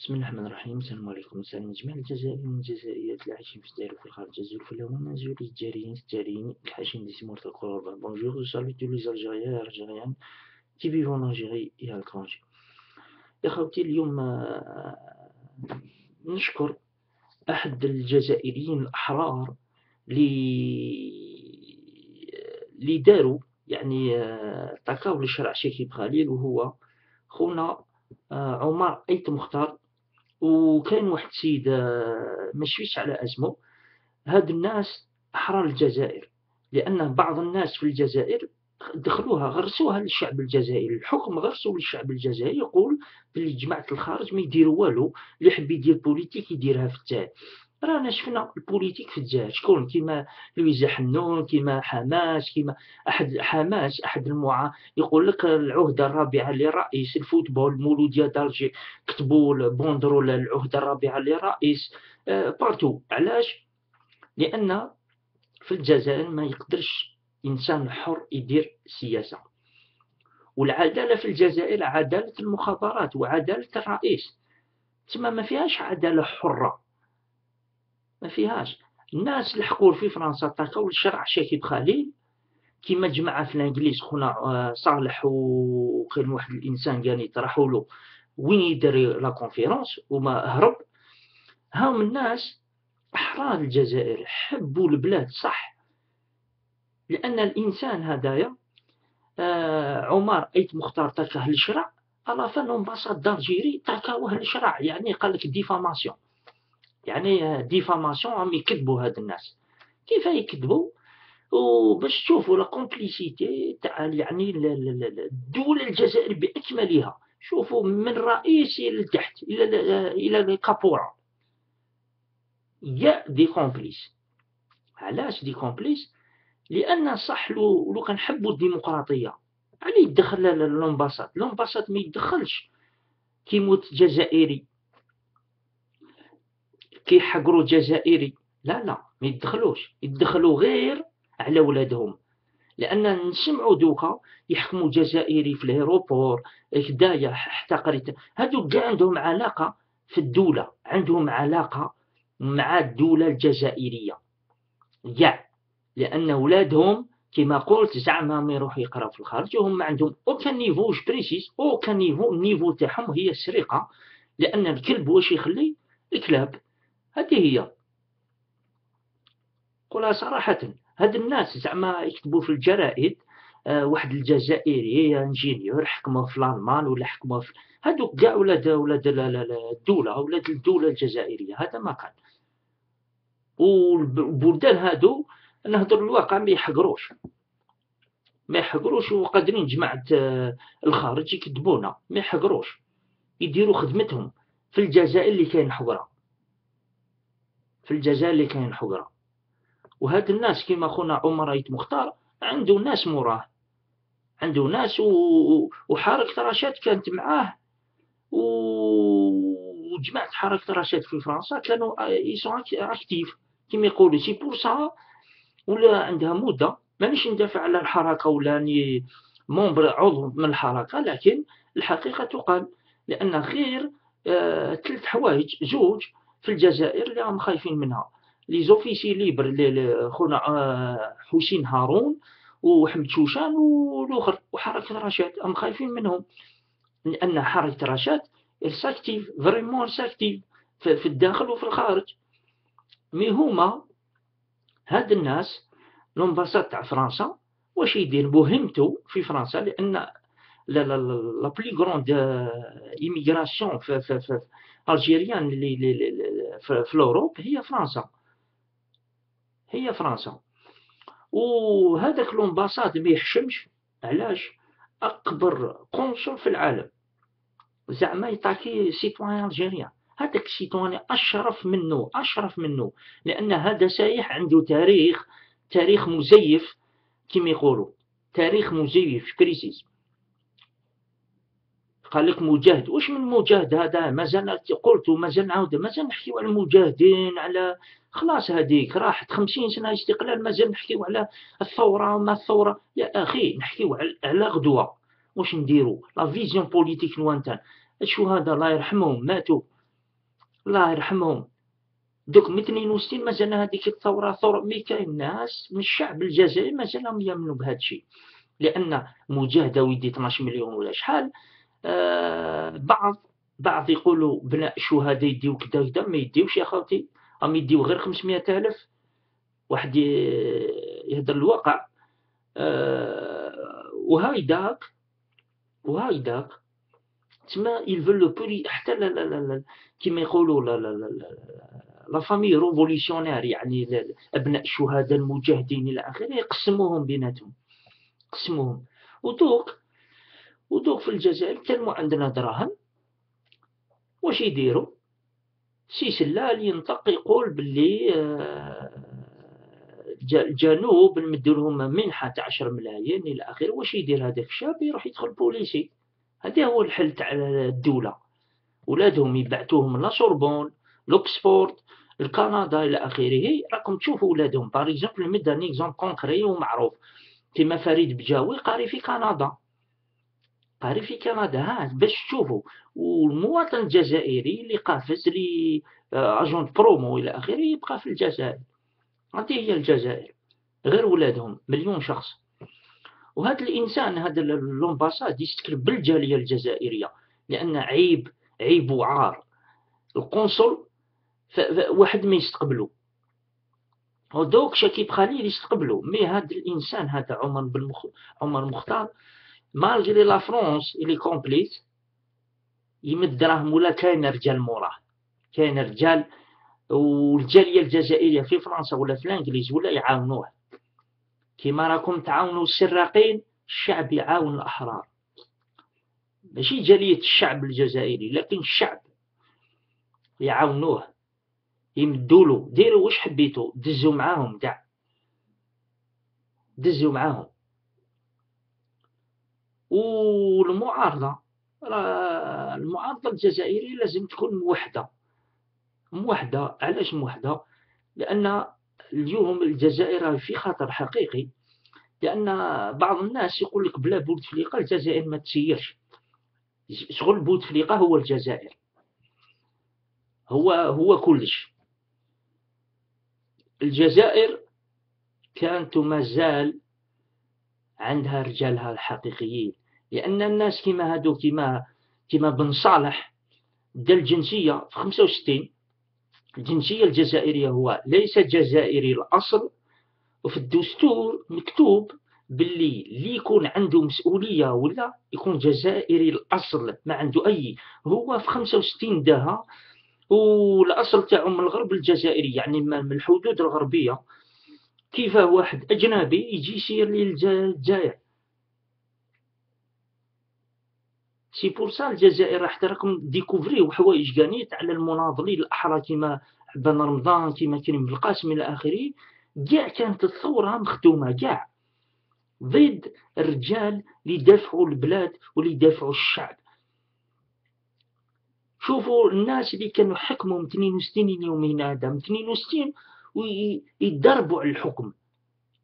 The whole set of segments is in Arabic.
بسم الله الرحمن الرحيم. السلام عليكم. السلام جميع الجزائريين والجزائريات اللي عايشين في الجزائر وفي الخارج الجزائر في اليوم منزل الجزائريين الجزائريين الحاشين دي سيمورت القرابة بونجور سالو تو لي الجيريان الجيريان كي فيفون الجيري يا الكرونجي يا خوتي اليوم آه، نشكر أحد الجزائريين الأحرار اللي اللي داروا يعني طاكاو لشرع شكيب خليل وهو خونا آه، عمر أيت مختار. وكان واحد السيد آه، ما على اسمه. هاد الناس أحرار الجزائر لأن بعض الناس في الجزائر دخلوها غرسوها للشعب الجزائري. الحكم غرسوا للشعب الجزائري يقول بلي جماعة الخارج ما يديروا والو اللي يحب يدير politique يديرها في الجزائر رانا شفنا ال politique في الجزائر شكون؟ كيما لويزا حنون كيما حماس كيما أحد حماس أحد المعا. يقول لك العهدة الرابعة لرئيس الفوتبول مولوديا دالجي. كتبوا بوندرول العهدة الرابعة لرئيس آه، بارتو. علاش؟ لأن في الجزائر ما يقدرش إنسان حر يدير سياسة. والعدالة في الجزائر عدالة المخابرات وعدالة الرئيس. تما ما فيهاش عدالة حرة. ما فيهاش. الناس لحقوا في فرنسا تاكاو الشرع شاكيب خليل كيما جماعة في الإنجليز خونا آه، صالح وكان واحد الإنسان قال يطرحوا له وين يدير لا كونفيرونس وما هرب. هاهم الناس أحرار الجزائر حبوا البلاد صح. لأن الإنسان هدايا آه عمر أيت مختار تاكاه الشرع الا فان امباساد دالجيري تاكاوه الشرع يعني قال لك ديفاماسيون يعني diffamation راهم يكذبوا هاد الناس. كيف يكذبوا؟ وباش تشوفوا la complicité تاع يعني الدولة الجزائر بأكملها. شوفوا من رئيس إلى تحت إلى إلى ال caporal. يا des complices. علاش des complices؟ لأن صح لو لو كنحبوا الديمقراطية علي يدخل l'ambassade l'ambassade ما يدخلش كيموت جزائري. كيحقروا جزائري لا لا ما يدخلوش. يدخلوا غير على ولادهم. لأن نسمعوا دوكا يحكموا جزائري في الهيروبور هدايا حتى قريت. هادو كاع عندهم علاقة في الدولة عندهم علاقة مع الدولة الجزائرية. كاع. لأن ولادهم كما قلت زعما ما يروح يقرا في الخارج وهم ما عندهم aucun niveau précis aucun niveau ال niveau تاعهم هي السرقة. لأن الكلب واش يخلي؟ الكلاب. هذه هي. قولها صراحة هاد الناس زعما يكتبوا في الجرائد آه واحد الجزائري انجينيور حكمه في الألمان ولا حكمه في هادوك كاع ولاد ولاد الدولة ولاد الدولة الجزائرية هذا ما كان والبلدان هادو نهضر الواقع ما يحقروش. ما يحقروش وقادرين جماعة آه، الخارج يكذبونا. ما يحقروش. يديروا خدمتهم في الجزائر اللي كاين حقرة في الجزائر اللي كاين حقرة وهاد الناس كيما خونا عمر ايت مختار عنده ناس موراه. عنده ناس و... وحركة رشاد كانت معاه. و... وجماعة حركة رشاد في فرنسا كانوا ils sont actifs كيما يقولوا c'est pour ça ولا عندها مدة. مانيش ندافع على الحركة ولا اني membre عضو من الحركة لكن الحقيقة تقال لأن غير آه ثلاث حوايج زوج في الجزائر اللي راهم خايفين منها. les officiers libres خونا آه، حسين هارون وحمد شوشان والآخر. وحركة رشاد هم خايفين منهم. لأن حركة رشاد s'active vraiment s'active في الداخل وفي الخارج. mais هما هاد الناس l'ambassade تاع فرنسا واش يدير؟ مهمته في فرنسا لأن لا لا لا plus grande immigration algérienne اللي في ال Europe هي فرنسا هي فرنسا وهذاك l'ambassade ما يحشمش. علاش؟ أكبر قنصل في العالم. زعما يطاكي citoyen algérien هذاك السيتوان أشرف منه أشرف منه. لأن هذا سايح عنده تاريخ تاريخ مزيف كما يقولوا. تاريخ مزيف كريسيس لك مجاهد. واش من مجاهد هذا؟ مازال قلت مازال نعاود. مازال نحكيو على المجاهدين على خلاص هذيك راحت خمسين سنة استقلال مازال نحكيو على الثورة وما الثورة. يا أخي نحكيو على غدوة. واش نديرو؟ la vision politique lointaine شو هذا؟ الله يرحمهم. ماتوا. الله يرحمهم. دوك من 62 مازال هذيك الثورة ثورة mais كاين ناس من الشعب الجزائري مازالهم يامنوا بهذا الشيء. لأن مجاهدة ويدي 12 مليون ولا شحال بعض بعض يقولوا بناء الشهداء يديو كدا كدا ما يديوش يا خوتي. راهم يديو غير 500 ألف. واحد يهدر الواقع آه وهايداك وهايداك تما يلفل لو بولي حتى لا لا لا كيما يقولوا لا لا لا لا فامي ريفوليسيونير يعني أبناء الشهداء المجاهدين إلى آخره يقسموهم بيناتهم. قسموهم ودوك ودوك في الجزائر كانوا عندنا دراهم. واش يديروا؟ سي سلال ينطق يقول باللي آه، الجنوب نمدوا لهم منحة تاع 10 ملايين إلى آخره. واش يدير هذاك الشاب؟ يروح يدخل بوليسي. هذا هو الحل تاع الدولة. ولادهم يبعثوهم la Sorbonne l'Oxford الكندا إلى آخره. راكم تشوفوا ولادهم. par exemple un exemple concret ومعروف. كيما فريد بجاوي قاري في كندا. قاري في كندا ها باش تشوفوا والمواطن الجزائري اللي قافز اللي اجون برومو إلى آخره يبقى في الجزائر. هذه هي الجزائر غير ولادهم مليون شخص. وهذا الإنسان هذا لومباساد يستكلب بالجالية الجزائرية لأن عيب عيب وعار. القنصل واحد ما يستقبلو. ودوك شكيب خليل يستقبلو. مي هذا الإنسان هذا عمر بن. عمر مختار مالجري لا فرونس اللي كومبليت يمد راهم ولا كاين رجال موراه كاين رجال والجالية الجزائرية في فرنسا ولا في الانجليز ولا يعاونوه كيما راكم تعاونوا السراقين الشعب يعاون الأحرار ماشي جالية الشعب الجزائري لكن الشعب يعاونوه يمدولو ديروا واش حبيتو دزوا معاهم كاع دزوا معاهم والمعارضة المعارضة الجزائرية لازم تكون موحدة. موحدة علاش موحدة؟ لأن اليوم الجزائر في خطر حقيقي. لأن بعض الناس يقول لك بلا بوتفليقة الجزائر ما تسيرش. شغل بوتفليقة هو الجزائر. هو هو كلش. الجزائر كانت ما زال عندها رجالها الحقيقيين. لأن الناس كما هادو كما كما بن صالح دا الجنسية في 65 الجنسية الجزائرية هو ليس جزائري الأصل وفي الدستور مكتوب باللي اللي يكون عنده مسؤولية ولا يكون جزائري الأصل ما عنده أي. هو في 65 داها والأصل تاعو من الغرب الجزائري يعني من الحدود الغربية. كيف واحد أجنبي يجي يسير لي الجزائر c'est pour ça الجزائر راح راكم découvrir يو حوايج كانيت على المناضلين الأحرى كيما بن رمضان كيما كريم بالقاسم إلى آخره. كاع كانت الثوره مخدومة كاع. ضد الرجال اللي يدافعوا البلاد واللي يدافعوا الشعب. شوفوا الناس اللي كانوا حكموا من 62 يومين هذا من 62 ويضربوا على الحكم.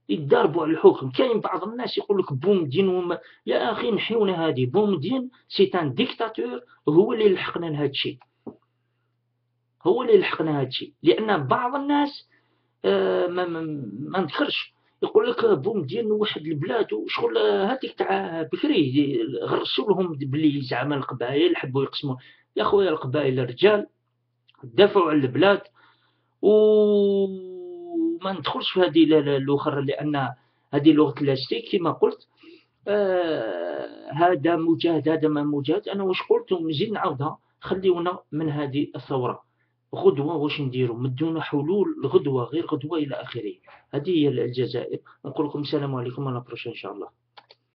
يتضاربوا على الحكم. كاين بعض الناس يقول لك بومدين وما يا أخي نحيونا هذه. بومدين سي ان ديكتاتور هو اللي لحقنا لهذا الشيء. هو اللي لحقنا هذا الشيء. لأن بعض الناس آه ما, ما, ما نذكرش. يقول لك بومدين وحد البلاد وشغل هذيك تاع بكري غرسوا لهم بلي زعما القبائل حبوا يقسموا. يا خويا القبائل الرجال دافعوا على البلاد و وما ندخلش في هذه الاخرى لأن هذه لغة اللاستيك كما قلت. آه هذا مجاهد هذا ما مجاهد أنا واش قلت؟ ونزيد نعاودها. خليونا من هذه الثورة. غدوة واش نديروا مدونا حلول غدوه غير غدوة إلى آخره. هذه هي الجزائر. نقول لكم السلام عليكم. على إن شاء الله.